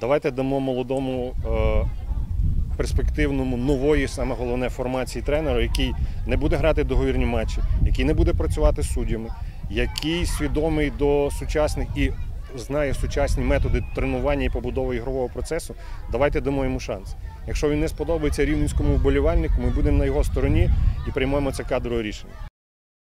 Давайте дамо молодому е, перспективному нової, саме головне, формації тренеру, який не буде грати договірні матчі, який не буде працювати з суддями, який свідомий до сучасних і знає сучасні методи тренування і побудови ігрового процесу. Давайте дамо йому шанс. Якщо він не сподобається рівненському вболівальнику, ми будемо на його стороні і приймемо це кадрове рішення.